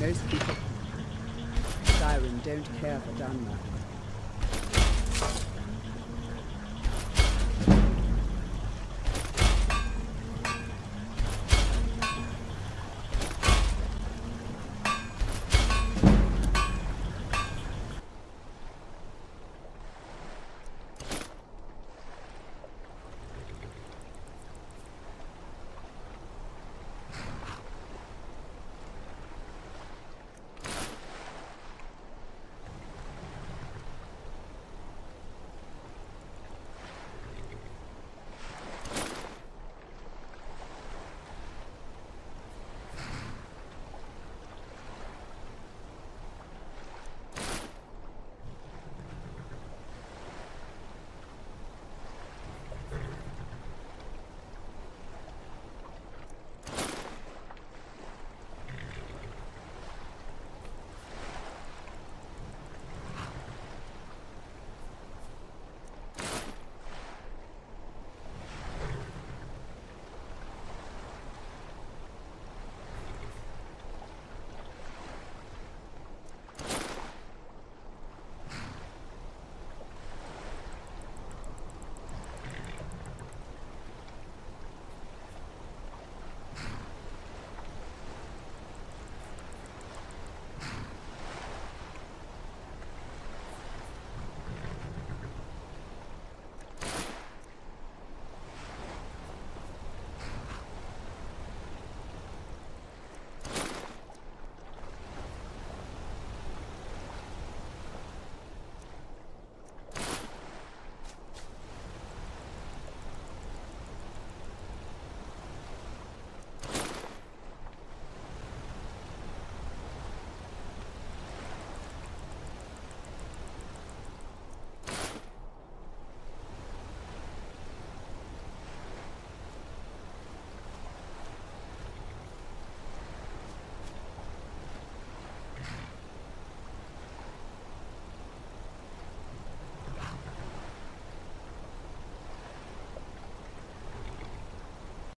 Most people... Siren don't care for Dunmer.